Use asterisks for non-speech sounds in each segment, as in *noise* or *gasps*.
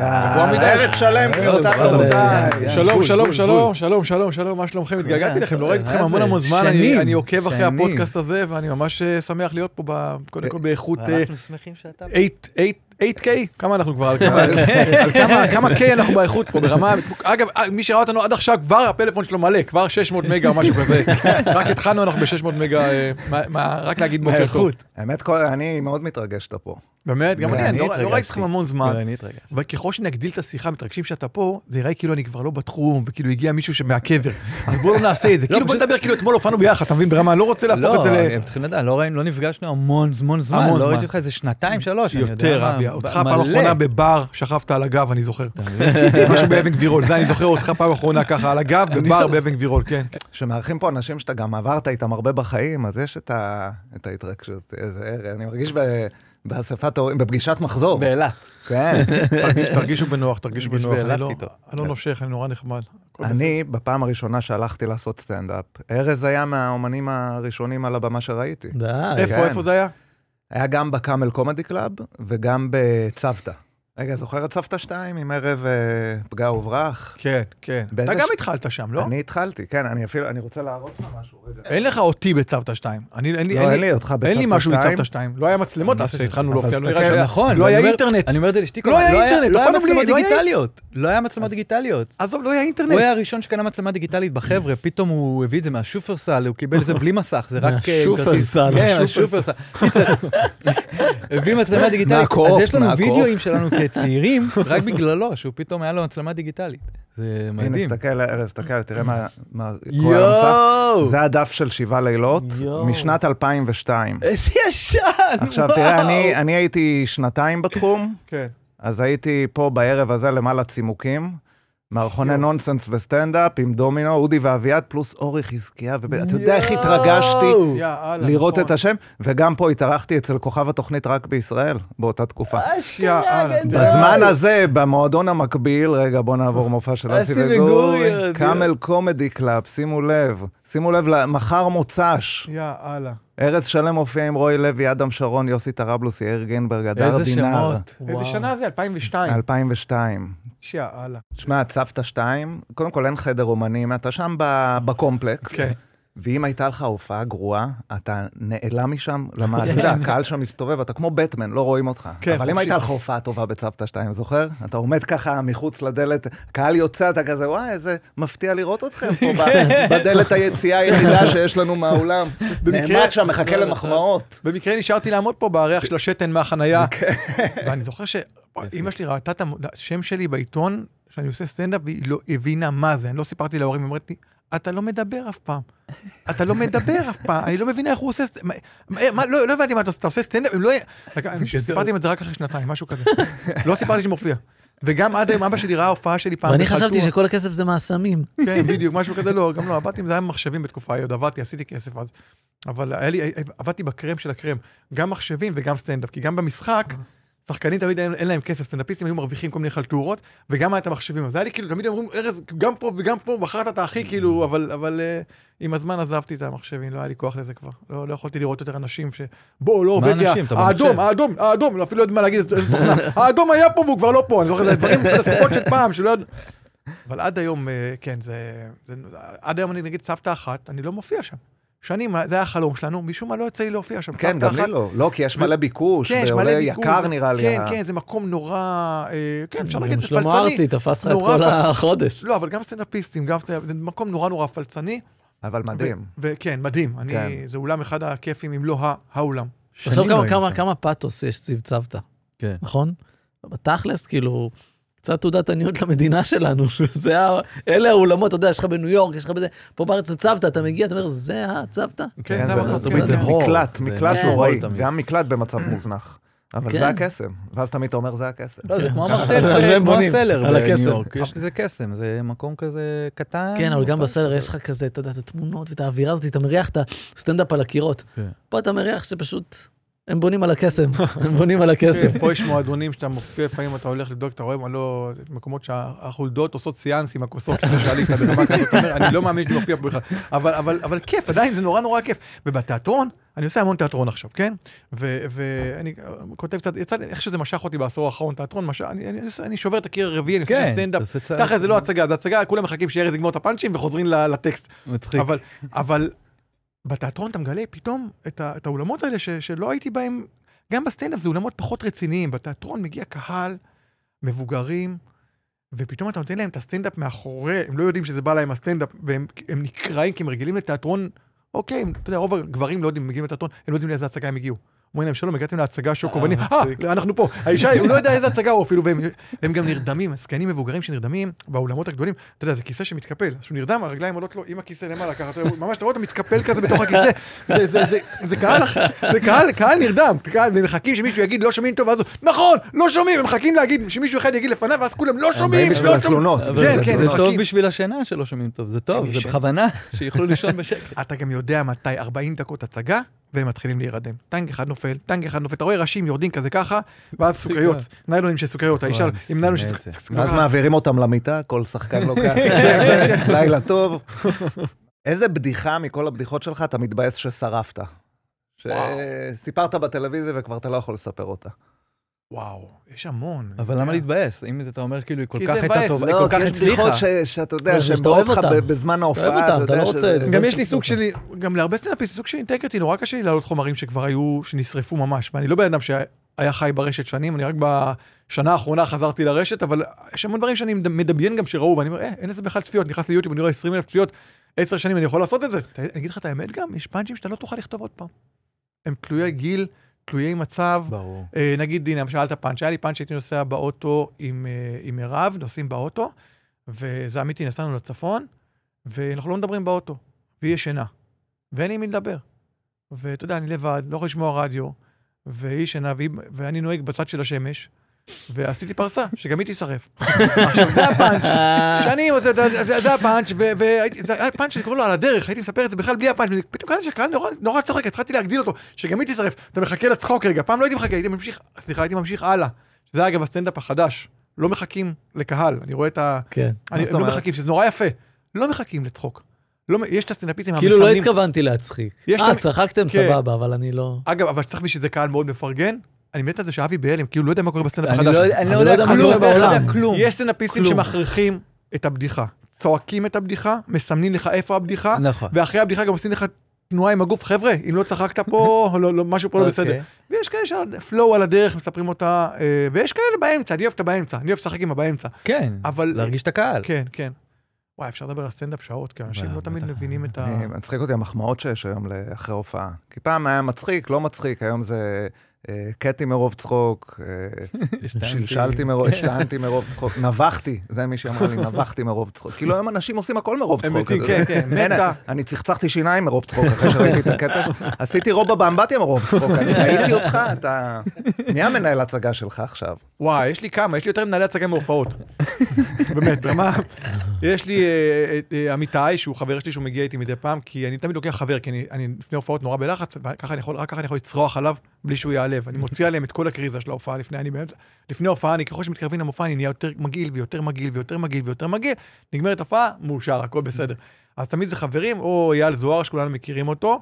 ארץ שלם, ארץ שלם. רבותיי. כן. שלום, שלום, שלום, שלום, שלום, שלום, מה שלומכם? התגעגעתי לכם, לא ראיתי אתכם המון? המון זמן, אני- עוקב אחרי. הפודקאסט הזה, ואני ממש אה, שמח להיות פה, קודם כל באיכות אה, ואנחנו שמחים שאתה... 8K, כמה אנחנו כבר, על *laughs* כמה- K אנחנו באיכות פה ברמה, אגב, אה, מי שראה אותנו עד עכשיו, כבר הפלאפון שלו מלא, כבר 600 מגה או משהו כזה, *laughs* רק התחלנו, אנחנו ב-600 מגה, אה, רק להגיד בוקר טוב. האמת, אני מאוד מתרגש שאתה פה. באמת, גם אני, אני לא- לא ראיתי. אתכם המון זמן. אני. אבל ככל שנגדיל את השיחה, מתרגשים שאתה פה, זה יראה כאילו אני כבר לא בתחום, וכאילו הגיע מישהו שמהקבר. אז בואו לא נעשה את זה. כאילו בוא נדבר כאילו אתמול הופענו ביחד, אתה מבין? ברמה, לא רוצה להפוך את לא, זה ל... הם צריכים לדעת, לא לא נפגשנו המון זמן, לא. ראיתי אותך איזה שנתיים, שלוש, אני יודע יותר, אבי, אותך פעם. אחרונה בבר, שכבת על הגב, אני זוכר. *laughs* משהו באבן גבירול, זה אני זוכר אותך פעם אחרונה ככה על הגב, בבר באבן גבירול, כן. כן. שמארחים פה אנשים שאתה גם עברת איתם הרבה בחיים, אז יש את ההתרגשות. איזה- אני מרגיש ב- באספת הורים, בפגישת מחזור. באילת. כן. *laughs* תרגיש- תרגישו בנוח, תרגישו תרגיש בנוח. אני לא- לא נושך, אני נורא נחמד. אני, בפעם הראשונה שהלכתי לעשות סטנדאפ, ארז היה מהאומנים הראשונים על הבמה שראיתי. די. איפה, כן. איפה זה היה? היה גם בקאמל קומדי קלאב וגם בצוותא. רגע, זוכר את צוותא 2 עם ערב אה, פגע וברח? כן, כן. אתה גם ש- התחלת שם, לא? אני התחלתי, כן, אני אפילו, אני רוצה להראות לך משהו, רגע. אין לך אותי בצוותא 2. אני, אין לי, לא, אין לי אותך אין לי משהו 2. מצוותא 2. לא היה מצלמות אז שהתחלנו להופיע, לא נכון. לא היה אינטרנט. אני אומר את זה לאשתי כל לא הזמן, היה אינטרנט, לא היה מצלמות לא דיגיטליות. לא היה מצלמות דיגיטליות. עזוב, לא היה אינטרנט. הוא היה הראשון שקנה מצלמה דיגיטלית בחבר'ה, פתאום הוא הביא את זה מהשופרסל, הוא קיבל את זה בלי מסך, זה רק... אה, מהשופרסל. כן, מהשופרסל. *laughs* הביא מצלמה דיגיטלית, אז יש לנו. וידאוים שלנו כצעירים, *laughs* רק בגללו, שהוא פתאום היה לו מצלמה דיגיטלית. זה הנה, מדהים. תסתכל, ארז, תסתכל, תראה מה *laughs* מה קורה על המסך. זה הדף של שבעה לילות, יואו. משנת 2002. איזה ישן! עכשיו, וואו. תראה, אני- אני הייתי שנתיים בתחום, כן. אז הייתי פה בערב הזה למעלה צימוקים. מערכוני. נונסנס וסטנדאפ עם דומינו, אודי ואביעד, פלוס אורי חזקיה, ואתה יודע איך! התרגשתי יאללה, לראות נכון. את השם, וגם פה התארחתי אצל כוכב התוכנית רק בישראל, באותה תקופה. גדול. בזמן הזה, במועדון המקביל, רגע, בוא נעבור מופע של אסי אסי וגורי, וגורי, קאמל קומדי קלאב, שימו לב, שימו לב, מחר מוצ"ש, יאללה. ארז שלם מופיע עם רועי לוי, אדם שרון, יוסי טראבלוס, יאיר גינברג, הדר איזה דינר, שמות. איזה. שנה זה? 2002. 2002. יאללה. תשמע, צוותא 2, קודם כל אין חדר אומנים, אתה שם ב- בקומפלקס. כן. ואם הייתה לך הופעה גרועה, אתה נעלם משם, למה, *laughs* אתה יודע, הקהל שם מסתובב, אתה כמו בטמן, לא רואים אותך. כן, אבל אם. הייתה לך הופעה טובה בצוותא 2, זוכר? אתה עומד ככה מחוץ לדלת, קהל יוצא, אתה כזה, וואי, איזה מפתיע לראות אתכם פה *laughs* ב- בדלת היציאה היחידה שיש לנו מהאולם. נעמד שם, מחכה למחמאות. במקרה נשארתי לעמוד פה בריח של השתן מהחנייה, *laughs* כן. ואני זוכר שאימא שלי ראתה את השם שלי בעיתון, שאני עושה סטנדאפ, והיא לא הבינה מה זה, אני לא סיפרתי להורים, היא אומרת לי, אתה לא מדבר אף פעם. אתה לא מדבר אף פעם, אני לא מבינה איך הוא עושה סטנדאפ. לא לא הבנתי מה אתה עושה, אתה עושה סטנדאפ, לא... אני *laughs* סיפרתי את זה רק אחרי שנתיים, משהו כזה. לא סיפרתי שמופיע. וגם עד היום אבא שלי ראה הופעה שלי פעם ואני. חשבתי שכל הכסף זה מהסמים. כן, בדיוק, משהו כזה, לא, גם לא, עבדתי עם זה, היה מחשבים בתקופה, עוד עבדתי, עשיתי כסף אז. אבל היה לי, עבדתי בקרם של הקרם, גם מחשבים וגם סטנדאפ, כי גם במשחק, שחקנים תמיד אין, אין להם כסף, סטנדאפיסטים היו מרוויחים כל מיני חלטורות, וגם היה את המחשבים, אז היה לי כאילו, תמיד אומרים, ארז, גם פה וגם פה, בחרת את הכי כאילו, אבל, אבל אה, עם הזמן עזבתי את המחשבים, לא היה לי כוח לזה כבר. לא, לא יכולתי לראות יותר אנשים ש... בוא, לא עובד לי, האדום. האדום, האדום, לא, אפילו לא יודע מה להגיד, איזה תוכנה, *laughs* האדום היה פה והוא כבר לא פה, אני זוכר, זה דברים, זה תקופות של פעם, שלא יודע... אבל עד היום, אה, כן, זה, זה... עד היום אני נגיד סבתא אחת, אני לא מופיע שם. שנים, זה היה החלום שלנו, משום מה לא יצא לי להופיע שם. כן, גם לי לא. לא, כי יש מלא ביקוש, כן, ועולה ביקוש. יקר נראה לי. כן, ה- כן, זה מקום נורא, אה, כן, אפשר להגיד, זה שלמה פלצני. ארצי תפס לך את נורא כל החודש. לא, אבל גם סטנדאפיסטים, גם סטנדאפ, זה מקום נורא נורא פלצני. אבל מדהים. ו- וכן, מדהים. אני, כן. זה אולם אחד הכיפים, אם לא ה- האולם. תחשוב שנים כמה- לא פאתוס יש סביב צוותא, כן. נכון? בתכלס, כאילו, קצת תעודת עניות למדינה שלנו, *laughs* זה ה... אלה האולמות, אתה יודע, יש לך בניו יורק, יש לך בזה, פה בארץ זה צוותא, אתה מגיע, אתה אומר, זה הצוותא? כן, כן, זה זה כן, זה כן. מקלט, זה מקלט כן. נוראי. גם מקלט במצב מוזנח. אבל כן. זה הקסם, ואז תמיד אתה אומר, זה הקסם. לא, זה כמו. *laughs* המרתף, זה זה כמו הסלר בניו. יורק, יש לזה קסם, זה מקום כזה קטן. כן, אבל גם בסלר. יש לך כזה, אתה יודע, את התמונות ואת האווירה הזאת, אתה מריח את הסטנדאפ על הקירות. כן. פה אתה מריח שפשוט הם בונים על הקסם, *laughs* הם בונים על הקסם. פה יש מועדונים שאתה מופיע, לפעמים אתה הולך לבדוק, אתה רואה, לא, מקומות שהחולדות עושות סיאנס עם הכוסות, כזה שעלית ברמה כזאת, אתה אומר, אני לא מאמין שאני מופיע פה בכלל. אבל, אבל, אבל כיף, עדיין זה נורא נורא כיף. ובתיאטרון, אני עושה המון תיאטרון עכשיו, כן? ואני כותב קצת, יצא לי, איך שזה משך אותי בעשור האחרון, תיאטרון, משך, אני, אני, אני שובר את הקיר הרביעי, אני עושה כן, סטנדאפ. ככה זה לא הצגה, זה הצגה, כולם מחכים שארז יגמור את הפאנצ'ים וחוזרים לטקסט. מצחיק. אבל בתיאטרון אתה מגלה פתאום את, ה, את האולמות האלה ש, שלא הייתי בהם, גם בסטנדאפ זה אולמות פחות רציניים, בתיאטרון מגיע קהל, מבוגרים, ופתאום אתה נותן להם את הסטנדאפ מאחורי, הם לא יודעים שזה בא להם הסטנדאפ, והם הם נקראים כי הם רגילים לתיאטרון, אוקיי, אתה יודע, רוב הגברים לא יודעים, מגיעים לתיאטרון, הם לא יודעים לאיזה הצגה הם הגיעו. אומרים להם, שלום, הגעתם להצגה שוקו, ואני, אה, אנחנו פה, האישה, הוא לא יודע איזה הצגה הוא אפילו, והם גם נרדמים, זקנים מבוגרים שנרדמים באולמות הגדולים, אתה יודע, זה כיסא שמתקפל, אז כשהוא נרדם, הרגליים עולות לו עם הכיסא למעלה, ככה, אתה ממש, אתה רואה אותו מתקפל כזה בתוך הכיסא, זה- קהל, זה קהל, קהל נרדם, והם מחכים שמישהו יגיד, לא שומעים טוב, ואז הוא, נכון, לא שומעים, הם מחכים להגיד, שמישהו אחד יגיד לפניו, ואז כולם, לא שומעים, לא שומעים. כן, זה- כן. טוב בשביל השינה שלא שומעים טוב, זה טוב, זה. בכוונה, שיוכלו לישון בשקט. אתה גם יודע מתי 40 דקות הצגה, והם מתחילים להירדם. טנק אחד נופל, טנק אחד נופל, אתה רואה ראשים יורדים כזה ככה, ואז *laughs* סוכריות, ניילונים של סוכריות, האישה עם ניילון של סוכריות. ואז מעבירים אותם למיטה, כל שחקן לוקח, *laughs* *laughs* לילה טוב. איזה בדיחה מכל הבדיחות שלך אתה מתבאס ששרפת? שסיפרת בטלוויזיה וכבר אתה לא יכול לספר אותה. וואו, יש המון. אבל למה להתבאס? אם אתה אומר כאילו היא כל כי כך הייתה. טובה, היא לא, כל כי כך יש בדיחות הצליחה. ש- שאתה יודע, אבל שהן שאתה אוהב באות לך בזמן ההופעה. אתה יודע לא שזה- רוצה את זה. גם יש לי. סוג שלי, גם להרבה סטנדאפיסטים, סוג של אינטגריטי, נורא קשה לי להעלות חומרים שכבר היו, שנשרפו ממש. ואני לא בן אדם שהיה חי ברשת שנים, אני רק בשנה האחרונה חזרתי לרשת, אבל יש המון דברים שאני מדמיין גם שראו, ואני אומר, אה, אין לזה בכלל צפיות, נכנס ליוטיוב, אני רואה 20 אלף צפיות, 10 שנים, אני יכול לעשות את זה. אני אגיד לך את האמת גם, יש פאנצ'ים שאתה לא תוכל לכתוב עוד פעם. הם תלויי גיל, תלויי מצב. ברור. אה, נגיד, הנה, שאלת פאנץ', היה לי פאנץ' שהייתי נוסע באוטו עם, אה, עם מירב, נוסעים באוטו, וזה אמיתי, נסענו לצפון, ואנחנו לא מדברים באוטו, והיא ישנה, ואין לי עם מי לדבר. ואתה יודע, אני לבד, לא יכול לשמוע רדיו, והיא ישנה, ואני נוהג בצד של השמש, ועשיתי פרסה, שגם היא תישרף. עכשיו, זה הפאנץ', שנים, זה, זה, זה, זה הפאנץ', ו- והייתי- זה היה פאנץ' שקוראים לו על הדרך, הייתי מספר את זה בכלל בלי הפאנץ', ופתאום קראתי שקהל נורא, נורא צוחק, התחלתי להגדיל אותו, שגם היא תישרף, אתה מחכה לצחוק רגע, פעם לא הייתי מחכה, הייתי ממשיך, סליחה, הייתי ממשיך הלאה. שזה אגב הסטנדאפ החדש, לא מחכים לקהל, אני רואה את ה... כן. אני, הם לא? מחכים, שזה נורא יפה, לא מחכים לצחוק. לא, יש את הסטנדאפיסטים כאילו לא המסמנים. התכוונתי להצחיק. אה, צחקתם, כן. סבבה, אבל אני לא... אגב, אבל צריך בשביל זה קהל מאוד מפרגן, אני מת על זה שאבי בהלם, כאילו לא יודע מה קורה בסטנדאפ החדש. לא אני לא יודע מה כלום, קורה. כלום. יש סטנדאפיסטים. שמכריחים את הבדיחה, צועקים את הבדיחה, מסמנים לך איפה הבדיחה, נכון. ואחרי הבדיחה גם עושים לך תנועה עם הגוף, חבר'ה, אם לא צחקת פה, *laughs* לא, לא, משהו פה לא בסדר. אוקיי. ויש כאלה שפלואו על הדרך, מספרים אותה, אה, ויש כאלה באמצע, אני אוהב את הבאמצע, אני אוהב לשחק עם הבאמצע. כן, אבל... להרגיש את הקהל. כן, כן. וואי, אפשר לדבר על סטנדאפ שעות, כי אנשים לא תמיד. מבינים את ה... אני- מצחיק אותי המחמאות שיש היום לאחרי הופעה. כי פעם היה מצחיק, לא מצחיק, היום זה קטי מרוב צחוק, אה. שלשלתי מרוב, *laughs* השתנתי מרוב צחוק, נבחתי, זה מי שאמר לי, נבחתי מרוב צחוק. כאילו היום אנשים עושים הכל מרוב צחוק. כן, כן, מתה. אני צחצחתי שיניים מרוב צחוק, אחרי שראיתי את הקטע. עשיתי רובה באמבטיה מרוב צחוק, אני ראיתי אותך, אתה... מי המנהל הצגה שלך עכשיו? וואי, יש לי כמה, יש לי יותר מנהלי הצגה מהופעות. באמת, ברמה... יש לי אה, את אה, אמיתי, שהוא חבר שלי, שהוא מגיע איתי מדי פעם, כי אני תמיד לוקח חבר, כי אני- לפני הופעות נורא בלחץ, וככה אני יכול, רק ככה אני יכול לצרוח עליו בלי שהוא ייעלב. אני מוציא עליהם את כל הקריזה של ההופעה לפני, אני באמצע, לפני הופעה, אני ככל שמתקרבים למופע, אני נהיה יותר מגעיל ויותר מגעיל ויותר מגעיל ויותר מגעיל, נגמרת הופעה, מאושר, הכל בסדר. אז תמיד זה חברים, או אייל זוהר, שכולנו מכירים אותו,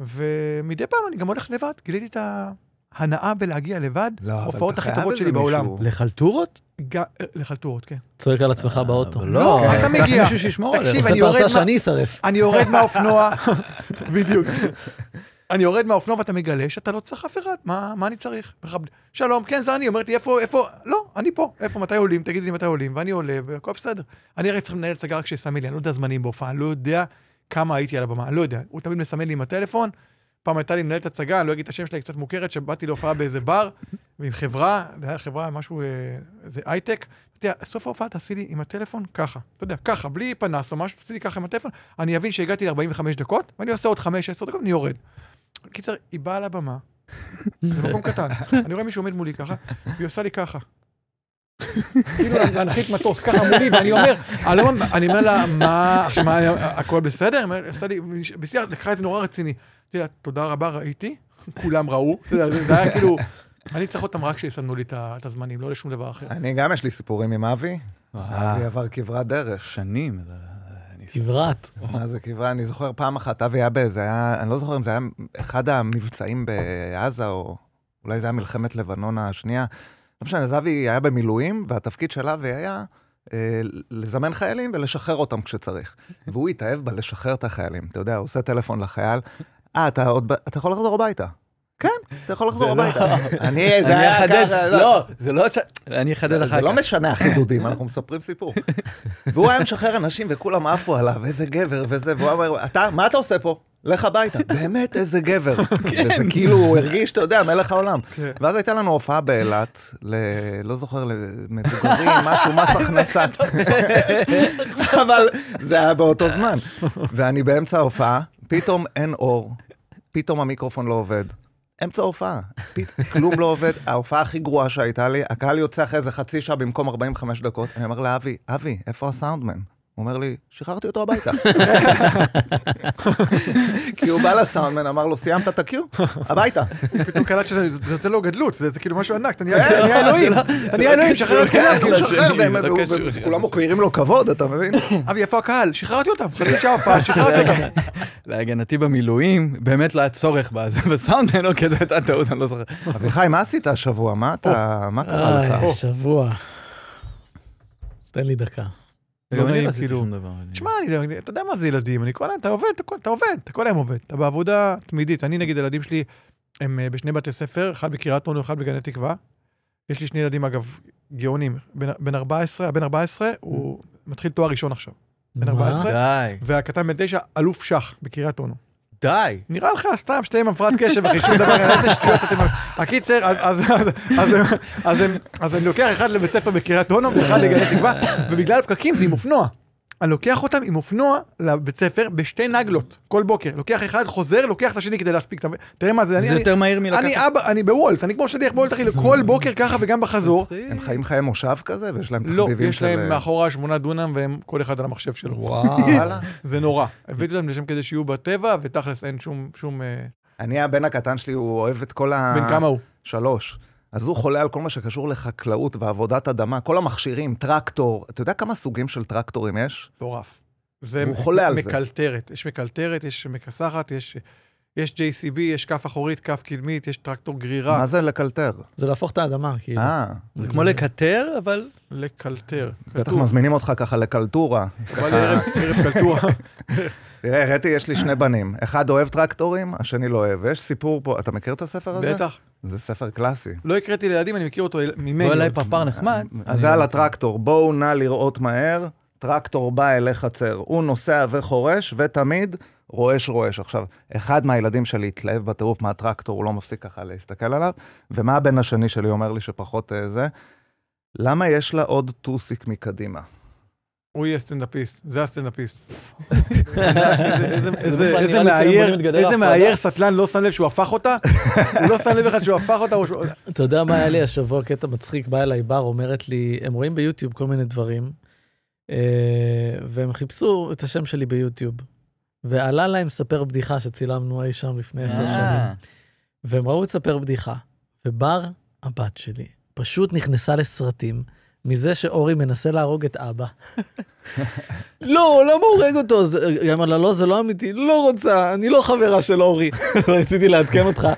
ומדי פעם אני גם הולך לבד, גיליתי את ההנאה בלהגיע לבד, לא, אתה הכי טובות שלי בעולם. לחלטורות? ג- אה, לחלטורות, כן. צועק על עצמך באוטו. אבל לא, לא, אתה מגיע. מישהו שישמור עליך. עושה פרסה מה- שאני אשרף. אני יורד מהאופנוע, *laughs* בדיוק. אני יורד מהאופנוע ואתה מגלה שאתה לא צריך אף אחד, מה, מה אני צריך? שלום, כן, זה אני, אומרת לי, איפה, איפה, לא, אני פה, איפה, מתי עולים, תגידי לי מתי עולים, ואני עולה, והכל בסדר. אני הרי צריך לנהל רק שיסמן לי, אני לא יודע זמנים בהופעה, אני לא יודע כמה הייתי על הבמה, אני לא יודע. הוא תמיד מסמן לי עם הטלפון, פעם הייתה לי מנהלת הצגה, אני לא אגיד את השם שלה, היא קצת מוכרת, שבאתי להופעה באיזה בר, ועם חברה, זה היה חברה, משהו, אה, זה הייטק, אתה יודע, סוף ההופעה תעשי לי עם הטלפון ככה, אתה יודע, ככה, בלי פנס או משהו, תעשי לי ככה עם הטלפון, אני אבין שהגעתי ל-45 דקות, ואני עושה עוד 5-10 דקות, ואני יורד. קיצר, היא באה לבמה, זה מקום קטן, אני רואה מישהו עומד מולי ככה, והיא עושה לי ככה. כאילו להנחית מטוס, ככה מולי, ואני אומר, אני לא אני אומר לה, מה, עכשיו, הכל בסדר? היא עשה לי, בשיח, לקחה את זה נורא רציני. אמרתי לה, תודה רבה, ראיתי, כולם ראו. *laughs* אתה יודע, זה היה כאילו, *laughs* אני צריך אותם רק שיסמנו לי את הזמנים, לא לשום דבר אחר. אני גם, יש לי סיפורים עם אבי. אה, אבי עבר כברת דרך. שנים. כברת. *laughs* מה זה כברה? אני זוכר פעם אחת, אבי היה באיזה, היה, אני לא זוכר אם זה היה אחד המבצעים בעזה, או אולי זה היה מלחמת לבנון השנייה. לא משנה, אז אבי היה במילואים, והתפקיד של אבי היה אה, לזמן חיילים ולשחרר אותם כשצריך. והוא התאהב בלשחרר את החיילים. אתה יודע, הוא עושה טלפון לחייל, אה, אתה עוד, אתה יכול לחזור הביתה. כן, אתה יכול לחזור זה לא- הביתה. *laughs* אני, זה היה אחדד, ככה, לא, זה לא... אני אחדד אחר זה לא כך. משנה החידודים, אנחנו מספרים סיפור. *laughs* והוא היה משחרר אנשים וכולם עפו עליו, איזה גבר וזה, והוא אומר, אתה, מה אתה עושה פה? לך הביתה. *laughs* באמת, איזה גבר. וזה כאילו, הוא הרגיש, אתה יודע, מלך העולם. ואז הייתה לנו הופעה באילת. לא זוכר, למבוגרים, משהו, מס הכנסה. אבל זה היה באותו זמן. ואני באמצע ההופעה, פתאום אין אור, פתאום המיקרופון לא עובד. אמצע ההופעה. כלום לא עובד, ההופעה הכי גרועה שהייתה לי, הקהל יוצא אחרי איזה חצי שעה במקום 45 דקות, אני אומר לאבי, אבי, איפה הסאונדמן? הוא אומר לי, שחררתי אותו הביתה. *laughs* כי הוא בא לסאונדמן, אמר לו, סיימת את הקיו? הביתה. פתאום קלט שזה זה נותן לו גדלות, זה זה כאילו משהו ענק, אתה כן, נהיה אלוהים, אתה נהיה אלוהים, שחרר את כולם. לשני, והם- זה לא. וכולם מוקירים לו כבוד, אתה מבין? *laughs* אבי, איפה הקהל? שחררתי אותם, שעה הופעה, *laughs* שחררתי אותם. להגנתי במילואים, באמת לא היה צורך בזה, בסאונדמן, אוקיי, זו הייתה טעות, אני לא זוכר. אביחי, מה עשית השבוע? מה אתה, מה קרה לך? איי, שבוע. תן לי דקה. לא נעים, כאילו. דבר. אני- אתה יודע מה זה ילדים, אני כל היום, אתה עובד, אתה עובד, אתה כל היום עובד, אתה בעבודה תמידית. אני נגיד, הילדים שלי הם אה, בשני בתי ספר, אחד בקריית אונו, אחד בגני תקווה. יש לי שני ילדים, אגב, גאונים. בן- בן 14, הבן 14, הוא מתחיל תואר ראשון עכשיו. בן מה? 14? די, והקטן בן 9, אלוף שח בקריית אונו. די. נראה לך סתם שתי עם הפרעת קשב, אחי, שום דבר, איזה שטויות אתם... הקיצר, אז- אני לוקח אחד לבית ספר בקריית אונו ואחד לגני תקווה, ובגלל הפקקים זה עם אופנוע. אני לוקח אותם עם אופנוע לבית ספר בשתי נגלות, כל בוקר. לוקח אחד, חוזר, לוקח את השני כדי להספיק. תראה מה זה, אני... זה אני- יותר מהיר אני מלקחת... אבא, אני בוולט, אני כמו שליח בוולט, אחי, כל *laughs* בוקר ככה וגם בחזור. הם חיים חיי מושב כזה, ויש להם לא, תחביבים יש של... להם מאחורה שמונה דונם והם כל אחד על המחשב שלו. וואו. וואלה. זה נורא. הבאתי אותם לשם כדי שיהיו בטבע, ותכלס אין שום, שום... אה, אני, הבן הקטן שלי, הוא אוהב את כל ה... בן כמה הוא? שלוש. אז הוא חולה על כל מה שקשור לחקלאות ועבודת אדמה, כל המכשירים, טרקטור. אתה יודע כמה סוגים של טרקטורים יש? מטורף. זה הוא חולה על זה. קלטרת. יש קלטרת, יש מכסחת, יש, יש JCB, יש כף אחורית, כף קדמית, יש טרקטור גרירה. מה זה לקלטר? זה להפוך את האדמה, כאילו. אה, זה כמו לקטר, אבל... לקלטר. בטח. מזמינים אותך ככה לקלטורה. בא לערב ערב קלטורה. *laughs* תראה, הראיתי, יש לי שני בנים. אחד אוהב טרקטורים, השני לא אוהב. ויש סיפור פה, אתה מכיר את הספר הזה? בטח. זה ספר קלאסי. לא הקראתי לילדים, אני מכיר אותו אל- ממני. בוא אליי. פרפר נחמד. אז זה על הטרקטור, בואו נא לראות מהר, טרקטור בא אלי חצר. הוא נוסע וחורש, ותמיד רועש רועש. עכשיו, אחד מהילדים שלי התלהב בטירוף מהטרקטור, הוא לא מפסיק ככה להסתכל עליו, ומה הבן השני שלי אומר לי שפחות אה, זה? למה יש לה עוד טוסיק מקדימה? הוא יהיה סטנדאפיסט, זה הסטנדאפיסט. *laughs* איזה- מאייר, סטלן לא שם לב שהוא הפך אותה? הוא לא שם לב בכלל שהוא הפך אותה. אתה יודע מה היה לי השבוע, קטע מצחיק, בא אליי בר, אומרת לי, הם רואים ביוטיוב כל מיני דברים, אה, והם חיפשו את השם שלי ביוטיוב. ועלה להם ספר בדיחה שצילמנו אי שם לפני עשר אה, שנים. והם ראו את ספר בדיחה, ובר, הבת שלי, פשוט נכנסה לסרטים מזה שאורי מנסה להרוג את אבא. לא, למה הוא הורג אותו? היא אמרה לה, לא, זה לא אמיתי, לא רוצה, אני לא חברה של אורי. *laughs* רציתי לעדכן אותך.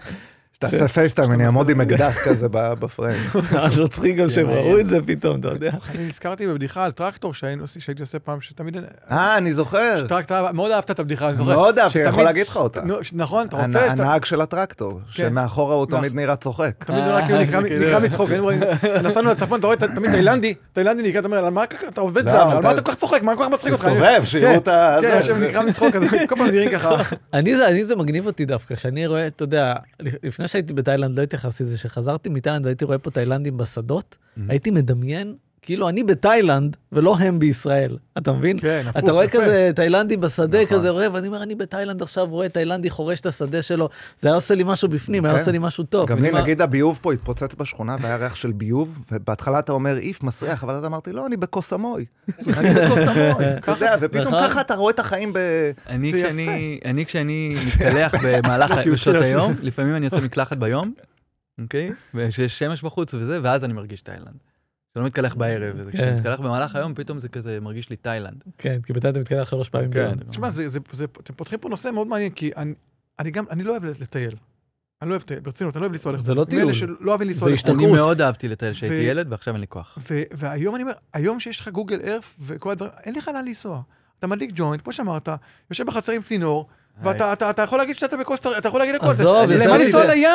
שתעשה פייסטיים, אני אעמוד עם אקדח כזה בפריים. *laughs* ממש מצחיק גם שהם ראו את זה פתאום, אתה יודע. אני נזכרתי בבדיחה על טרקטור שהייתי עושה פעם, שתמיד... אה, אני זוכר. מאוד אהבת את הבדיחה, אני זוכר. מאוד אהבתי, אני יכול להגיד לך אותה. נכון, אתה רוצה? הנהג של הטרקטור, שמאחורה הוא נכון. תמיד נראה צוחק. תמיד נראה כאילו אה, נקרע- כאילו. נקרע מצחוק, *laughs* נסענו לצפון, אתה רואה תמיד תאילנדי, תאילנדי נקרא, אתה אומר, "על מה אתה עובד לא, זר, על אתה- מה אתה כל כך צוחק, מה כל כך מצחיק אותך? תסתובב, שיראו את ה... כן, עכשיו זה. נקרא מצחוק, אז כל פעם נראים ככה. אני זה, מגניב אותי דווקא, כשאני רואה, אתה יודע, לפני שהייתי בתאילנד לא התייחסתי לזה, שחזרתי מתאילנד והייתי רואה פה תאילנדים בשדות, הייתי מדמיין כאילו אני בתאילנד ולא הם בישראל, אתה מבין? כן, הפוך, אתה רואה יפה. כזה תאילנדי בשדה נכון. כזה רואה, ואני אומר, אני בתאילנד עכשיו רואה תאילנדי חורש את השדה שלו, זה היה עושה לי משהו בפנים, היה כן. עושה לי משהו טוב. גם אני לי, אומר, נגיד הביוב פה התפוצץ בשכונה והיה ריח של ביוב, ובהתחלה אתה אומר איף, מסריח, אבל אז אמרתי, לא, אני בקוסמוי. *laughs* אני בקוסמוי. *laughs* אתה יודע, ופתאום נכון. ככה אתה רואה את החיים ב... אני כשאני, אני כשאני *laughs* מתקלח במהלך, בשעות שיר היום, לפעמים אני עושה מקלחת ביום, אוקיי? וכשיש שמש בחוץ וזה, ואז אני מרגיש תאילנד. שלא מתקלח בערב, כן. כשאני מתקלח במהלך היום, פתאום זה כזה מרגיש לי תאילנד. כן, כי בתאילנד אתה מתקלח שלוש פעמים כן. ביום. תשמע, זה- זה- זה- אתם פותחים פה נושא מאוד מעניין, כי אני- אני גם, אני לא אוהב לטייל. אני לא אוהב לטייל, ברצינות, אני לא אוהב לנסוע לחו"ל. זה לא טיול. שלא אוהבים לנסוע זה לחו"ל. אני. מאוד אהבתי לטייל כשהייתי ו- ילד, ועכשיו אין לי כוח. ו- והיום אני אומר, היום שיש לך גוגל ארף וכל הדברים, אין לך לאן לנסוע. אתה מדליק ג'וינט, כמו שאמרת, יושב בחצר עם צינור, ואתה אתה- אתה יכול להגיד שאתה בקוסטר, אתה יכול להגיד הכל. עזוב, יותר למה. לנסוע לים?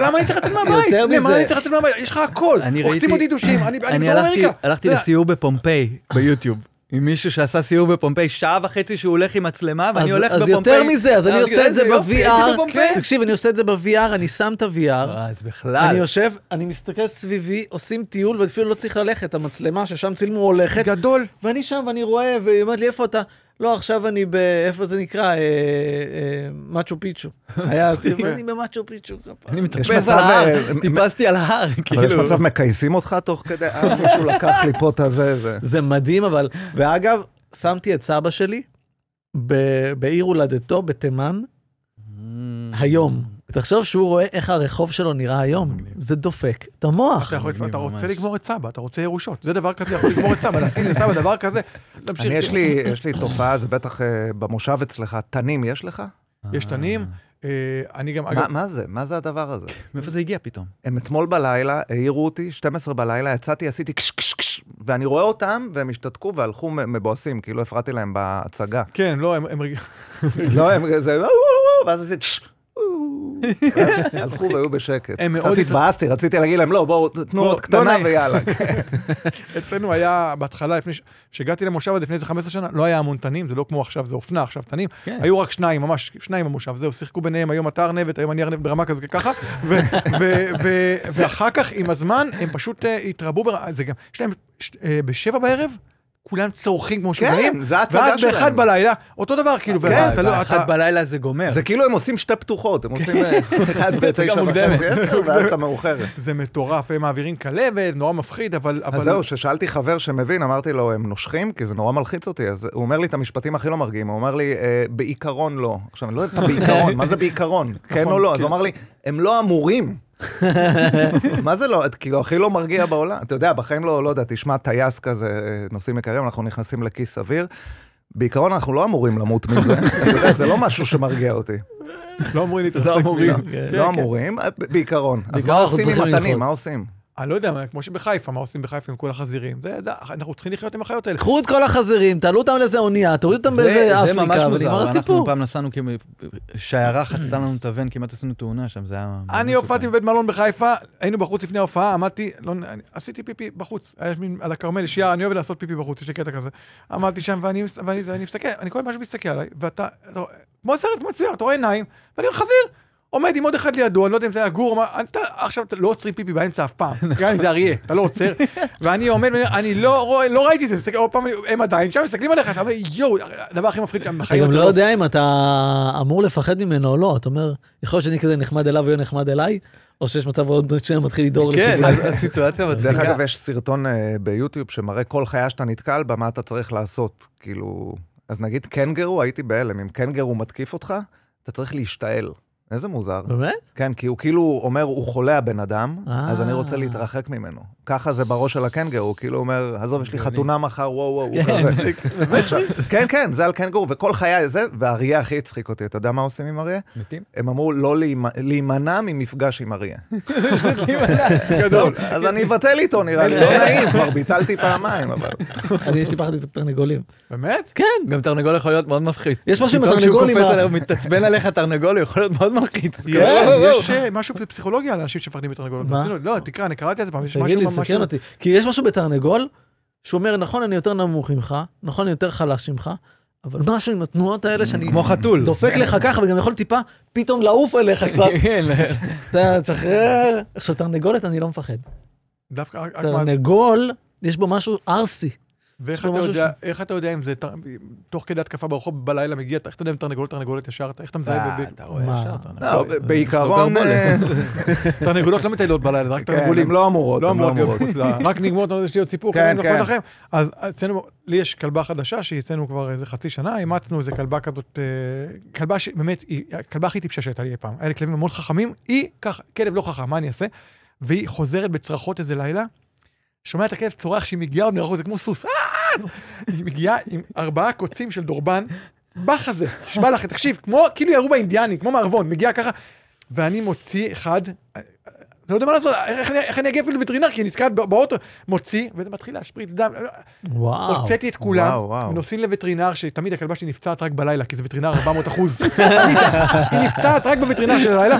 למה אני צריך לצאת מהבית? למה. אני צריך לצאת מהבית? יש לך הכל. אני רוחצים אותי דושים, אני אני אני בדרום הלכתי, לסיור בפומפיי ביוטיוב. עם מישהו שעשה סיור בפומפיי, שעה וחצי שהוא הולך עם מצלמה, ואני אז- הולך אז בפומפיי. יותר מזה, אז אני אה, עושה את זה יופי, ב-VR. בפומפיי. תקשיב, אני עושה את זה ב-VR, אני שם את ה-VR, אה, אז בכלל. אני יושב, אני מסתכל סביבי, עושים טיול, ואפילו לא צריך ללכת, המצלמה ששם צילמו הולכת, גדול. ואני שם ואני רואה, והיא אומרת לי, איפה אתה? לא, עכשיו אני ב... איפה זה נקרא? אה, אה, מאצ'ו פיצ'ו. *laughs* היה, אני במאצ'ו פיצ'ו. אני מטפס על ההר, אה, טיפסתי על ההר, אבל יש כאילו. מצב מכייסים אותך תוך כדי, אה, מישהו לקח לי פה את הזה, זה... זה מדהים, אבל... ואגב, שמתי את סבא שלי בעיר הולדתו, בתימן, היום. תחשוב שהוא רואה איך הרחוב שלו נראה היום. זה דופק את המוח. אתה רוצה. לגמור את סבא, אתה רוצה ירושות. זה דבר כזה, יכול לגמור את סבא, להשיג לסבא דבר כזה. אני, יש לי, יש לי תופעה, זה בטח אה, במושב אצלך, תנים יש לך? יש תנים. אה, אני גם, מה, אגב, מה זה? מה זה הדבר הזה? מאיפה זה הגיע פתאום? הם אתמול בלילה העירו אותי, 12 בלילה, יצאתי, עשיתי קש קש קש, ואני רואה אותם, והם השתתקו והלכו מבואסים, כאילו הפרעתי להם בהצגה. כן, לא, הם- לא, הם וואו, וואו, ואז עשיתי. הלכו *laughs* והיו בשקט. הם מאוד קצת התבאסתי, רציתי להגיד להם, לא, בואו, תנו עוד קטנה. ויאללה. *laughs* אצלנו היה בהתחלה, לפני ש- שהגעתי למושב עד לפני איזה 15 שנה, לא היה המון תנים, זה לא כמו עכשיו, זה אופנה, עכשיו תנים. כן. היו רק שניים, ממש שניים במושב, זהו, שיחקו ביניהם, היום אתה ארנבת, היום אני ארנבת ברמה כזה ככה, ואחר כך, עם הזמן, הם פשוט אה, התרבו, זה גם, יש להם, אה, בשבע בערב, כולם צורכים כמו שגעים, כן, זה ההצגה ואז שלהם. באחד בלילה, אותו דבר, כאילו, כן, ואתה לא, אתה... בלילה זה גומר. זה כאילו הם עושים שתי פתוחות, הם עושים אה, *laughs* אחד בתשע מוקדמת. וחצי, עשר, ואז אתה מאוחרת. זה מטורף, הם מעבירים כלבת, נורא מפחיד, אבל... אז אבל- זהו, ששאלתי חבר שמבין, אמרתי לו, הם נושכים? כי זה נורא מלחיץ אותי. אז הוא אומר לי את המשפטים הכי לא מרגיעים, הוא אומר לי, "אה, בעיקרון לא. עכשיו, אני לא אוהב את *laughs* הבעיקרון, מה זה בעיקרון? כן או לא? אז כן. הוא אמר לי, הם לא אמורים. *laughs* מה זה לא? כאילו, הכי לא מרגיע בעולם. אתה יודע, בחיים לא, לא יודע, תשמע, טייס כזה, נוסעים יקרים, אנחנו נכנסים לכיס אוויר. בעיקרון אנחנו לא אמורים למות מזה, *laughs* זה לא משהו שמרגיע אותי. לא אמורים להתעסק. כן. לא אמורים, אה, בעיקרון. אז מה עושים עם? לאכול. מה עושים? אני לא יודע, כמו שבחיפה, מה עושים בחיפה עם כל החזירים? זה, זה, אנחנו צריכים לחיות עם החיות האלה. קחו את כל החזירים, תעלו אותם לאיזה אונייה, תורידו אותם זה- באיזה זה אפריקה, ממש מוזר, ונגמר אנחנו הסיפור. פעם נסענו, כאילו, שיירה חצתה לנו את הוון, כמעט עשינו תאונה שם, זה היה... אני. הופעתי בבית מלון בחיפה, היינו בחוץ לפני ההופעה, עמדתי, לא, אני, עשיתי פיפי בחוץ, היה מין על הכרמל, יש יער, אני אוהב לעשות פיפי בחוץ, יש לי קטע כזה. עמדתי שם ואני, ואני, ואני מסתכל, אני כל משהו מסתכל עליי, ואתה, אתה, כמו סרט, צביעה, אתה רואה עיניים, ואני חזיר, עומד עם עוד אחד לידו, אני לא יודע אם זה היה גור, אתה, עכשיו אתה לא עוצרים פיפי באמצע אף פעם, גם אם זה אריה, אתה לא עוצר, *laughs* ואני עומד, אני לא רואה, לא ראיתי את זה, מסתכל, עוד פעם, הם עדיין שם, מסתכלים עליך, אתה אומר, יואו, הדבר הכי מפחיד שם בחיים, גם אתה לא לא יודע אם אתה אמור לפחד ממנו או לא, אתה אומר, יכול להיות שאני כזה נחמד אליו והוא נחמד אליי, או שיש מצב עוד שניה מתחיל לדהור כן, לכיוון. הסיטואציה מצחיקה. דרך אגב, יש סרטון אה, ביוטיוב שמראה כל חיה שאתה נתקל בה, מה אתה צריך לעשות. כאילו, אז נגיד קנגרו, הייתי בהלם, אם קנגרו מתקיף אותך, אתה צריך להשתעל. איזה מוזר. באמת? כן, כי הוא כאילו אומר, הוא חולה הבן אדם, אז אני רוצה אה. להתרחק ממנו. ככה זה בראש של הקנגרו, הוא כאילו אומר, עזוב, יש לי. חתונה מחר, וואו, וואו, כן, *laughs* כן, כן, זה על קנגרו, וכל חיה זה, והאריה הכי הצחיק אותי. אתה יודע מה עושים עם אריה? מתים? הם אמרו לא להימ- להימנע ממפגש עם אריה. *laughs* גדול. אז אני אבטל איתו, נראה לי, לא *laughs* נעים, כבר ביטלתי פעמיים, אבל... אני יש לי פחד מתרנגולים. באמת? כן, גם תרנגול יכול להיות מאוד מפחיד. יש משהו עם פתאום התרנגול כשהוא קופץ עליו, הוא מתעצבן עליך, תרנגול, הוא יכול להיות מאוד מלחיץ. יש. יש אה, משהו בפסיכולוגיה על אנשים שמפחדים מתרנגולות. לא, תקרא, אני קראתי על זה פעם, יש משהו תסכן אותי. כי יש משהו בתרנגול, שהוא אומר, נכון, אני יותר נמוך ממך, נכון, אני יותר חלש ממך, אבל משהו עם התנועות האלה שאני כמו חתול. דופק לך ככה, וגם יכול טיפה פתאום לעוף אליך קצת. *laughs* כן, אתה תשחרר. עכשיו, תרנגולת אני לא מפחד. דווקא. תרנגול, יש בו משהו ערסי. ואיך אתה יודע, איך אתה יודע אם זה תוך כדי התקפה ברחוב בלילה מגיע, איך אתה יודע אם תרנגולת תרנגולת ישר, איך אתה מזהה? ב- אתה רואה? ישר, לא, בעיקרון. אה, תרנגולות לא מטיילות בלילה, רק כן, תרנגולים. לא אמורות, לא לא אמורות. רק נגמור הנושא, יש לי עוד סיפור, כן, כן, כן. אז אצלנו, לי יש כלבה חדשה שהיא אצלנו כבר איזה חצי שנה, אימצנו איזה כלבה כזאת, אה, כלבה שבאמת, היא הכלבה הכי טיפשה שהייתה לי אי פעם. היה לי כלבים מאוד חכמים, היא ככה, כלב לא חכם, מה אני אעשה? והיא חוזרת בצרחות איזה לילה, שומע את הכלב צורח שהיא מגיעה עוד מרחוק, זה כמו סוס, "אה!" היא מגיעה עם ארבעה קוצים של דורבן, בחזה, נשבע לך, תקשיב, כמו, כאילו ירו באינדיאני, כמו מערבון, מגיע ככה, ואני מוציא אחד, אה, לא יודע מה לעשות, איך אני- איך אני אגיע אפילו לווטרינר, כי היא נתקעת בא- באוטו, מוציא, וזה מתחיל להשפריץ דם. וואו. הוצאתי את כולם. נוסעים לווטרינר, שתמיד הכלבה שלי נפצעת רק בלילה, כי זה וטרינר 400 אחוז. *laughs* היא נפצעת רק בווטרינר של הלילה.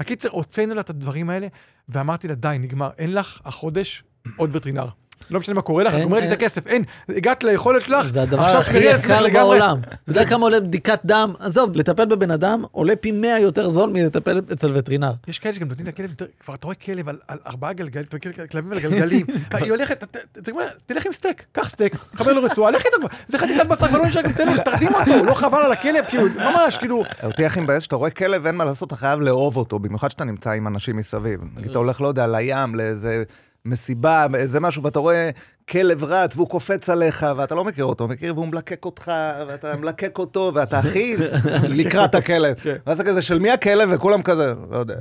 הקיצר, הוצאנו לה את הדברים האלה, ואמרתי לה, די, נגמר, אין לך החודש עוד וטרינר. לא משנה מה קורה לך, את אין, גומרת לי את אין. הכסף, אין, הגעת ליכולת שלך, זה הדבר עכשיו הכי יקר. בעולם. *laughs* יודע כמה עולה בדיקת דם? עזוב, לטפל בבן אדם עולה פי 100 יותר זול מלטפל אצל וטרינר. יש כאלה שגם נותנים לכלב יותר, כבר אתה רואה כלב על, ארבעה גלגלים, כלבים על גלגלים, *laughs* היא הולכת, זה תלך עם סטייק, קח סטייק, חבר לו רצועה, לך איתו כבר, זה חתיכת בשר כבר לא נשאר, תן לו, תרדים אותו, לא חבל על הכלב, כאילו, ממש, כאילו, אותי הכי מבאס שאתה רואה כלב, אין מה לעשות, אתה חייב לאהוב אותו, במיוחד שאתה נמצא עם אנשים מסביב. אתה הולך, לא יודע, לים, לאיזה מסיבה, איזה משהו, ואתה רואה כלב רץ, והוא קופץ עליך, ואתה לא מכיר אותו, מכיר, והוא מלקק אותך, ואתה מלקק אותו, ואתה הכי לקראת הכלב. כן. ואז זה כזה, של מי הכלב? וכולם כזה, לא יודע.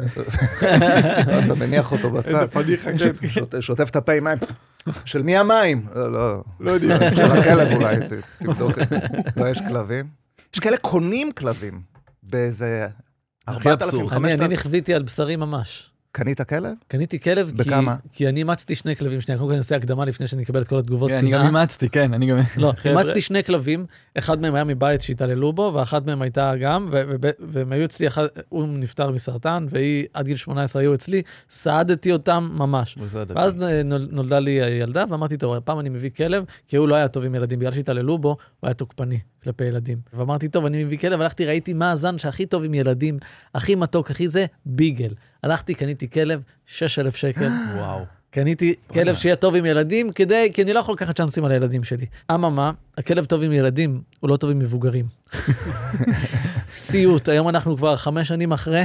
אתה מניח אותו בצד. איזה פדיחה, כן. שוט- שוטף את הפה עם מים. של מי המים? לא, לא. לא יודע. של הכלב אולי, תבדוק את זה. לא, יש כלבים. יש כאלה קונים כלבים. באיזה... הכי 4,000, אבסורד. אני, אני 5,000. נכוויתי על בשרי ממש. קנית כלב? קניתי כלב כי, בכמה? כי אני אימצתי שני כלבים שנייה. קודם כל אני אעשה הקדמה לפני שאני אקבל את כל התגובות כן, אני גם שנאה. אימצתי, כן, אני גם... לא. *laughs* אימצתי שני כלבים, אחד מהם היה מבית שהתעללו בו, ואחת מהם הייתה גם, והם היו אצלי, אחד, הוא נפטר מסרטן, והיא עד גיל 18 היו אצלי, סעדתי אותם ממש. ואז נול- נולדה לי הילדה, ואמרתי, טוב, הפעם אני מביא כלב, כי הוא לא היה טוב עם ילדים, בגלל שהתעללו בו, הוא היה תוקפני כלפי ילדים. ואמרתי, טוב, אני מביא כלב, הלכתי, ראיתי מה הזן שהכי טוב עם ילדים, הכי מתוק, הכי זה, ביגל. הלכתי, קניתי כלב, 6,000 שקל. *gasps* וואו. קניתי כלב שיהיה טוב עם ילדים, כדי, כי אני לא יכול לקחת צ'אנסים על הילדים שלי. אממה, הכלב טוב עם ילדים, הוא לא טוב עם מבוגרים. *laughs* סיוט, היום אנחנו כבר חמש שנים אחרי,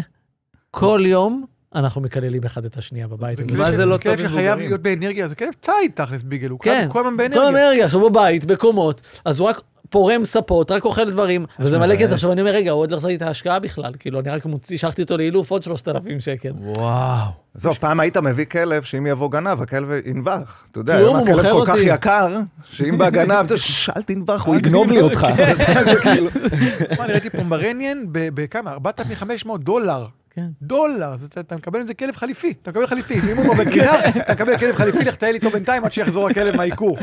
כל יום אנחנו מקללים אחד את השנייה בבית. מה זה לא טוב כלב עם שחייב מבוגרים? להיות באנרגיה, זה כלב ציד תכלס ביגל, הוא כן, כל הזמן כל באנרגיה. האנרגיה, עכשיו בבית, בקומות, אז הוא רק פורם ספות, רק אוכל דברים, וזה מלא כסף. עכשיו אני אומר, רגע, הוא עוד לא עשה לי את ההשקעה בכלל, כאילו, אני רק מוציא, שלחתי אותו לאילוף עוד 3,000 שקל. וואו. זהו, פעם היית מביא כלב, שאם יבוא גנב, הכלב ינבח. אתה יודע, היום הכלב כל כך. יקר, שאם בא גנב, אתה "שש, אל תנבח, הוא יגנוב לי אותך. *laughs* *laughs* מה, אני ראיתי פומרניאן ב- בכמה? 4,500 דולר. כן. דולר, אז אתה, מקבל איזה כלב חליפי, אתה מקבל חליפי, אם הוא בווטרינר, *laughs* אתה מקבל כלב חליפי, לך תטייל איתו בינתיים עד שיחזור הכלב מהעיקור.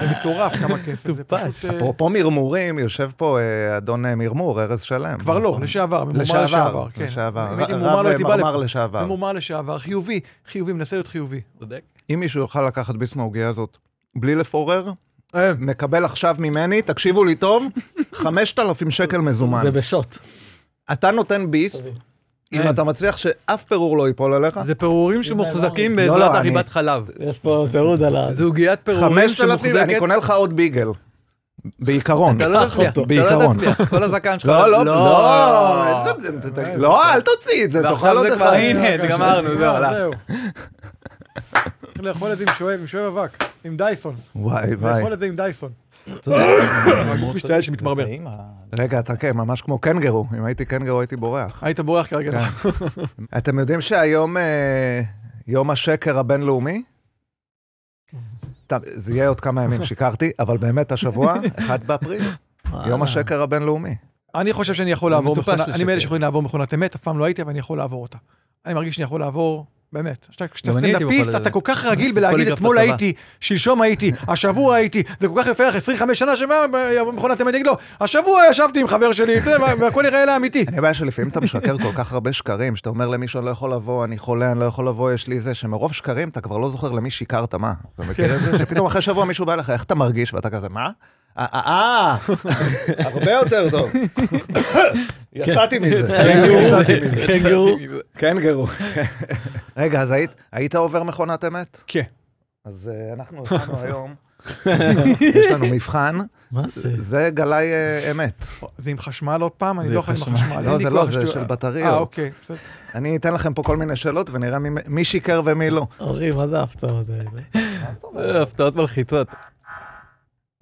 זה מטורף כמה כסף, זה. פשוט... אה, אפרופו מרמורים, יושב פה אה, אדון אה, מרמור, ארז שלם. כבר לא, לשעבר, ממורמר לשעבר, לשעבר, כן. לשעבר. רב לא מרמר לפה. לשעבר. ממורמר לשעבר, חיובי, חיובי, מנסה להיות חיובי. צודק. אם מישהו יוכל לקחת ביס מהעוגיה הזאת בלי לפורר, מקבל עכשיו ממני, תקשיבו לי טוב, *laughs* 5,000 שקל מזומן. זה בשוט. אתה נותן ביס, אם אין. אתה מצליח שאף פירור לא ייפול עליך, זה פירורים שמוחזקים לא, לא, בעזרת אריבת חלב. יש פה תיעוד על ה... זה עוגיית פירורים 5,000, אני שמוחזקת... קונה לך עוד ביגל. בעיקרון. אתה לא תצליח, אתה לא. תצליח. כל הזקן שלך... לא, לא, לא, איזה- ת- ת- לא, אל תוציא את זה, תאכל ועכשיו עוד זה כבר. הנה, גמרנו, זהו, הלך. צריך לאכול את זה עם שואב, עם שואב אבק, עם דייסון. וואי וואי. לאכול את זה עם דייסון. צודק. *coughs* *coughs* משתעל ה- רגע, אתה כן, ממש כמו קנגרו. אם הייתי קנגרו הייתי בורח. היית בורח כרגע. כן. *laughs* אתם יודעים שהיום אה, יום השקר הבינלאומי? טוב, זה יהיה עוד כמה ימים, שיקרתי, אבל באמת השבוע, *laughs* 1 באפריל, יום השקר הבינלאומי. אני חושב שאני יכול. אני מאלה שיכולים לעבור מכונת אמת, אף פעם לא הייתי, אבל אני יכול לעבור אותה. אני מרגיש שאני יכול לעבור, באמת. כשאתה- סטנדאפיסט, אתה כל כך רגיל בלהגיד אתמול בצבא." הייתי, שלשום הייתי, השבוע הייתי, זה כל כך יפה לך 25 שנה שמה מכונת אמת יגיד לו, השבוע ישבתי עם חבר שלי, והכל יראה לה אמיתי. אני הבעיה שלפעמים אתה משקר כל כך הרבה שקרים, שאתה אומר למישהו, אני לא יכול לבוא, אני חולה, אני לא יכול לבוא, יש לי זה, שמרוב שקרים אתה כבר לא זוכר למי שיקרת מה. אתה מכיר את זה? שפתאום אחרי שבוע מישהו בא אליך, איך אתה מרגיש? ואתה כזה, מה? אה, אה, אה, הרבה יותר טוב. יצאתי מזה. יצאתי מזה. קנגורו. כן, גרו. רגע, אז היית- עובר מכונת אמת? כן. אז אה, אנחנו הכנו *laughs* היום, יש לנו מבחן, מה זה? זה גלאי אה, אמת. זה עם חשמל עוד פעם? אני לא יכול עם חשמל. לא, לי זה לא, זה. של אה, בטריות. אוקיי. בסדר. אני אתן לכם פה כל מיני שאלות ונראה מי- מי שיקר ומי לא. אורי, מה זה ההפתעות האלה? אה, הפתעות מלחיצות.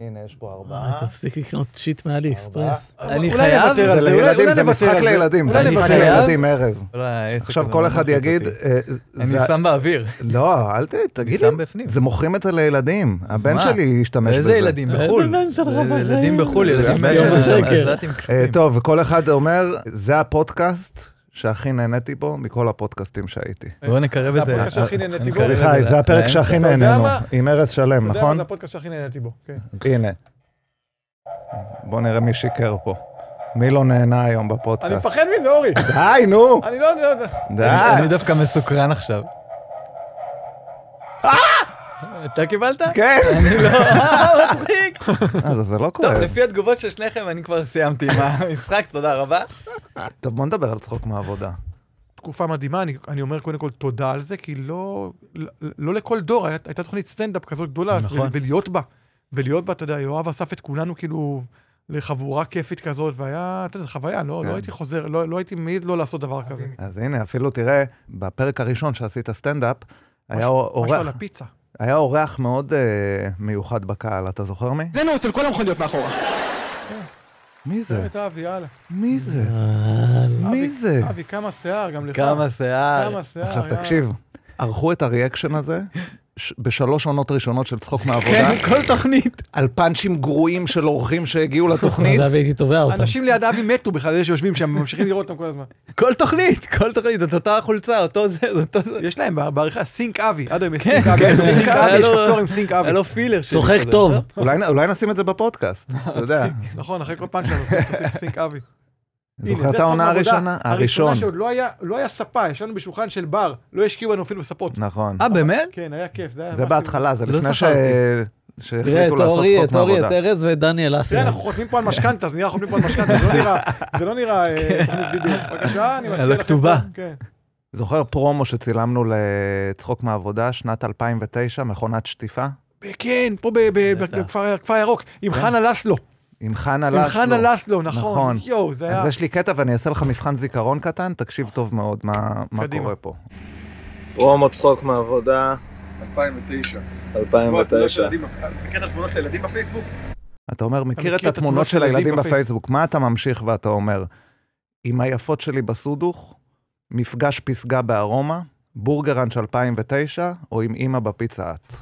הנה, יש פה ארבעה. תפסיק לקנות שיט מאלי אקספרס. אני חייב? על זה לילדים, זה משחק. לילדים, אולי זה משחק. לילדים, ארז. כל עכשיו כל מאוד אחד יגיד. אה, אני שם באוויר. לא, אל. תגיד שם לי, בפנים. זה מוכרים את זה לילדים. הבן? שלי השתמש בזה. איזה ילדים איזה בחו"ל? בן שלך בחיים? ילדים בחו"ל, ילדים בחו"ל. אה. טוב, וכל אחד אומר, זה הפודקאסט שהכי נהניתי בו מכל הפודקאסטים שהייתי. בואו נקרב זה את זה. הפודקאסט שהכי נהניתי אני בו. את סליחה, זה הפרק. שהכי נהנינו? עם ארז שלם, אתה יודע מה נכון? זה הפודקאסט שהכי נהניתי בו. כן. הנה. בוא נראה מי שיקר פה. מי לא נהנה היום אני בפודקאסט? מפחד מזה, אורי. די, נו! אני לא יודע. די! אני דווקא מסוקרן עכשיו. אתה קיבלת? כן! *laughs* אני לא, אה, מצחיק. אה, זה לא טוב, כואב. לפי התגובות של שניכם, אני כבר סיימתי עם המשחק, תודה רבה. טוב, בוא נדבר על צחוק מהעבודה. תקופה מדהימה, אני, אני אומר קודם כל תודה על זה, כי לא, לא, לא לכל דור היה, הייתה תוכנית סטנדאפ כזאת גדולה, נכון. ו- ולהיות בה, ולהיות בה, אתה יודע, יואב אסף את כולנו כאילו לחבורה כיפית כזאת, והיה, אתה יודע, חוויה, לא, כן. לא הייתי חוזר, לא, לא הייתי מעז לא לעשות דבר כזה. אז הנה, אפילו תראה, בפרק הראשון שעשית סטנדאפ, היה משהו- משהו אורח, על הפיצה. היה אורח מאוד אה, מיוחד בקהל, אתה זוכר מי? אצלנו, אצל כל המכוניות מאחורה. מי זה? את אבי, יאללה. מי זה? אה, מי אבי, זה? אבי, כמה שיער, גם לך. כמה שיער. כמה שיער. עכשיו. תקשיב, ערכו את ה reaction הזה בשלוש עונות ראשונות של צחוק מהעבודה, כן, כל תוכנית. על פאנצ'ים גרועים של אורחים שהגיעו לתוכנית. אז הייתי תובע אותם. אנשים ליד אבי מתו בכלל, אלה שיושבים שם, ממשיכים לראות אותם כל הזמן. כל תוכנית, כל תוכנית, את אותה החולצה, אותו זה, אותו זה. יש להם בעריכה sync אבי, עד היום יש כן, sync אבי, כן, sync אבי, יש כפתור עם sync אבי. היה לו filler צוחק. טוב. אולי אולי נשים את זה בפודקאסט, אתה יודע. *laughs* נכון, אחרי כל עושים סינק אבי. זוכר את העונה הראשונה? הראשון. הראשונה שעוד לא היה- לא היה ספה, ישבנו בשולחן של בר, לא השקיעו לנו אפילו בספות. נכון. אה, באמת? כן, היה כיף, זה היה... זה בהתחלה, זה לא לפני ש-. תראה שהחליטו לעשות צחוק את אורי, את. ארז ואת דניאל תראה, אסיה. אנחנו חותמים פה על משכנתה, זה נראה חותמים פה על משכנתה, זה לא נראה, *laughs* זה לא אה, תוכנית וידאו. בבקשה, אני מציע על לכם... הכתובה. פה, כן. זוכר פרומו שצילמנו לצחוק מהעבודה, שנת 2009, מכונת שטיפה? כן, פה בכפר ירוק, עם כן. חנה לסלו. עם חנה עם לסלו. חנה לסלו, נכון. נכון. יואו, זה היה... אז יש לי קטע ואני אעשה לך מבחן זיכרון קטן, תקשיב טוב מאוד מה, מה. קורה פה. פרומו צחוק מהעבודה, 2009. 2009. בקטע תמונות של ילדים בפייסבוק? אתה אומר, מכיר את התמונות של הילדים בפייסבוק, מה אתה ממשיך ואתה אומר? עם היפות שלי בסודוך, מפגש פסגה בארומה, בורגראנץ' 2009, או עם אימא בפיצה האט.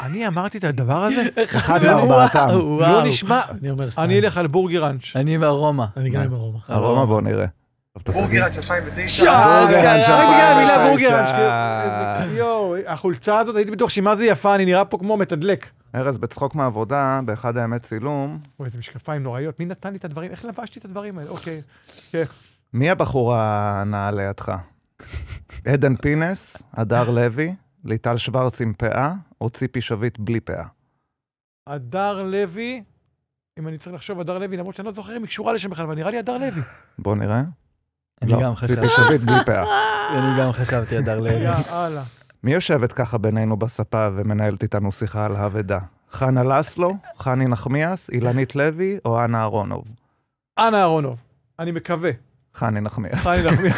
אני אמרתי את הדבר הזה? *laughs* אחד מארבעתם. וואו, לא. נשמע... אני אומר שתיים. אני אלך על בורגראנץ'. אני והרומא. אני גם עם הרומא. ארומה בוא נראה. תגיד. 2009. בורגראנץ' רק בגלל המילה 2009. בורגראנץ'. כאילו, יואו, החולצה הזאת, הייתי בטוח שהיא מה זה יפה, אני נראה פה כמו מתדלק. ארז, בצחוק מהעבודה, באחד הימי צילום, אוי, איזה משקפיים נוראיות, מי נתן לי את הדברים? איך לבשתי את הדברים האלה? אוקיי. כן. מי הבחורה הנאה לידך? עדן פינס, הדר לוי, ליטל שוורץ עם פאה, או ציפי שביט בלי פאה? הדר לוי, אם אני צריך לחשוב הדר לוי, למרות שאני לא זוכר אם היא קשורה לשם בכלל, אבל נראה לי הדר לוי. בוא נראה. אני לא, גם ציפי חשבתי, שביט בלי פאה. *laughs* אני גם חשבתי, הדר לוי. יאללה. מי יושבת ככה בינינו בספה ומנהלת איתנו שיחה על האבדה? חנה לסלו, חני נחמיאס, אילנית לוי או אנה אהרונוב? אנה אהרונוב, אני מקווה. חני נחמיאס. חני נחמיאס.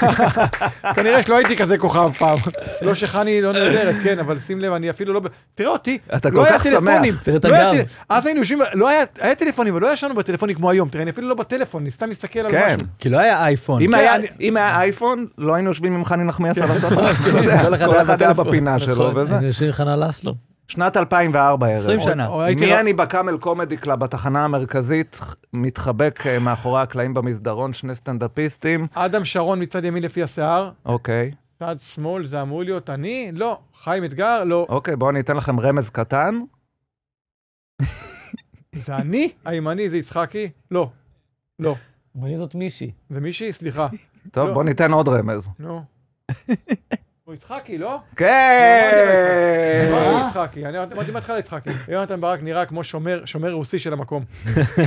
*laughs* כנראה שלא הייתי כזה כוכב פעם. לא שחני לא נהדרת, כן, אבל שים לב, אני אפילו לא... ב- תראה אותי, אתה לא כל היה כך טלפונים. שמח. תראה את לא הגב. אז היינו יושבים, לא היה, היה טלפונים, אבל לא ישנו בטלפונים כמו היום. תראה, אני אפילו לא בטלפון, אני סתם מסתכל על כן. משהו. כי לא היה אייפון. אם כן, היה- אם היה אייפון, לא היינו יושבים עם חני נחמיאס על הספה. *laughs* אתה יודע, כל אחד היה. בפינה שלו נכון, וזה. אני יושב עם חנה לסלו. שנת 2004 ערב. 20 שנה. מי ר- אני בקאמל קומדי קלאב בתחנה המרכזית, מתחבק אה, מאחורי הקלעים במסדרון, שני סטנדאפיסטים. אדם שרון מצד ימין לפי השיער, אוקיי, צד שמאל זה אמור להיות אני? לא. חיים אתגר? לא. אוקיי, בואו אני אתן לכם רמז קטן. *laughs* זה אני? הימני זה יצחקי? לא. לא. אני זאת מישהי. זה מישהי? סליחה. טוב, לא. בואו ניתן עוד רמז. נו. הוא יצחקי, לא? כן! לא, יצחקי. אני אמרתי מההתחלה יצחקי. יונתן ברק נראה כמו שומר שומר רוסי של המקום.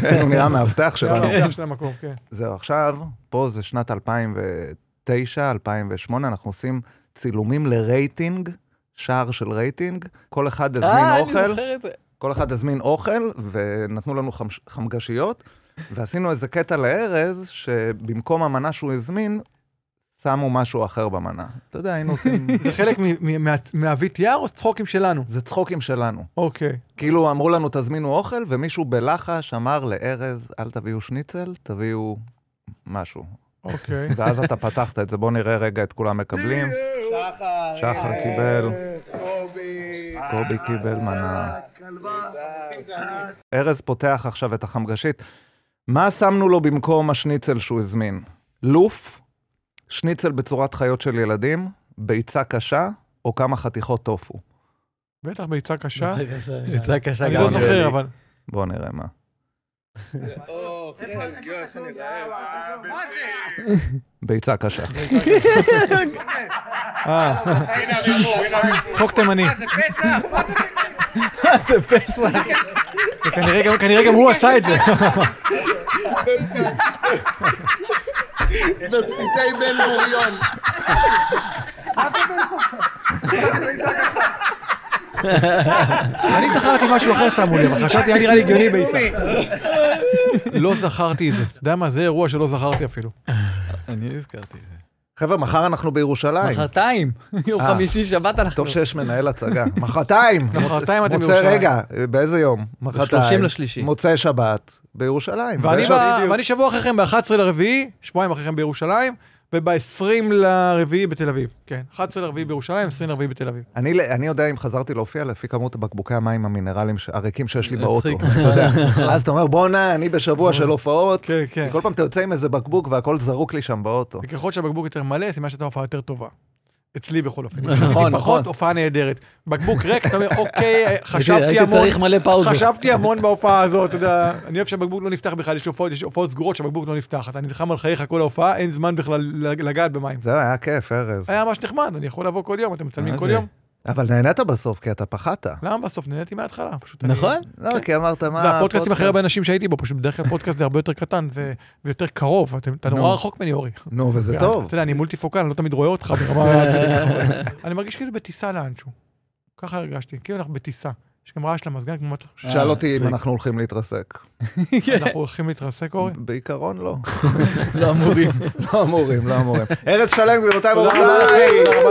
כן, הוא נראה מאבטח נראה שלנו. המפתח של המקום, כן. זהו, עכשיו, פה זה שנת 2009, 2008, אנחנו עושים צילומים לרייטינג שער של רייטינג, כל אחד הזמין אה, אני אוכל, זוכר את זה. כל אחד הזמין אוכל, ונתנו לנו חמגשיות, ועשינו איזה קטע לארז, שבמקום המנה שהוא הזמין, שמו משהו אחר במנה. אתה יודע, היינו עושים... *laughs* זה חלק מה-VTR או צחוקים שלנו? זה צחוקים שלנו. אוקיי. כאילו אמרו לנו, תזמינו אוכל, ומישהו בלחש אמר לארז, אל תביאו שניצל, תביאו משהו. אוקיי. *laughs* ואז אתה פתחת את זה, בוא נראה רגע את כולם מקבלים. שחר קיבל, קובי קיבל מנה. ארז פותח עכשיו את החמגשית. מה שמנו לו במקום השניצל שהוא הזמין? לוף, שניצל בצורת חיות של ילדים, ביצה קשה, או כמה חתיכות טופו? בטח ביצה קשה. זה קשה. אני. לא זוכר, אבל... בוא נראה מה. ביצה קשה. אה, צחוק תימני. זה פסח. *laughs* כנראה גם הוא עשה את זה. בפליטי בן גוריון. אני זכרתי משהו אחר שמו לי, אבל חשבתי, היה נראה לי הגיוני ביצה. לא זכרתי את זה. אתה יודע מה? זה אירוע שלא זכרתי אפילו. אני הזכרתי את זה. חבר'ה, מחר אנחנו בירושלים. מחרתיים, יום אה. חמישי, שבת אנחנו. טוב שיש מנהל הצגה. מחרתיים. *laughs* מחרתיים אתם מוצא בירושלים. רגע, באיזה יום? מחרתיים. ב-30 לשלישי. מוצאי שבת, בירושלים. ואני שבוע אחריכם ב-11 לרביעי, שבועיים אחריכם בירושלים, וב-20 לרביעי בתל אביב. כן, 11 לרביעי בירושלים, 20 לרביעי בתל אביב. אני, אני יודע אם חזרתי להופיע לפי כמות בקבוקי המים המינרליים ש- הריקים שיש לי באוטו. אתה יודע. אז אתה אומר, בואנה, אני בשבוע של הופעות. כן, כן. כל פעם אתה יוצא עם איזה בקבוק והכל זרוק לי שם באוטו. וככל שהבקבוק יותר מלא, סימן שהייתה הופעה יותר טובה. אצלי בכל אופן. *laughs* נכון, נכון. פחות, הופעה נהדרת. בקבוק ריק, אתה אומר, אוקיי, *laughs* חשבתי הייתי המון, צריך מלא פאוזות. חשבתי המון בהופעה הזאת, אתה יודע, אני אוהב שהבקבוק לא נפתח בכלל, יש הופעות, יש הופעות סגורות שהבקבוק לא נפתח, אתה נלחם על חייך כל ההופעה, אין זמן בכלל לגעת במים. זהו, היה כיף, ארז. היה ממש נחמד, אני יכול לבוא כל יום, אתם מצלמים כל זה? יום. אבל נהנית בסוף, כי אתה פחדת. למה בסוף? נהניתי מההתחלה, פשוט אני- נכון? לא, כי אמרת, מה... זה הפודקאסטים הכי הפודקאסט?" הרבה אנשים שהייתי בו, פשוט בדרך כלל פודקאסט זה הרבה יותר קטן ו- ויותר קרוב, אתה נורא נו. רחוק ממני אורי. נו, וזה ואז, טוב. אתה יודע, אני מולטי-פוקל, אני לא תמיד רואה אותך ברמה... *laughs* אני מרגיש כאילו בטיסה לאנשהו. ככה הרגשתי, כאילו אנחנו בטיסה. יש גם רעש למזגן, כמו... שאל אותי אם. אנחנו הולכים להתרסק. *laughs* אנחנו הולכים להתרסק, אורי? בעיקרון לא. לא אמורים. *laughs* לא אמורים, לא אמורים. ארז שלם, גבירותיי ורבותיי. רבה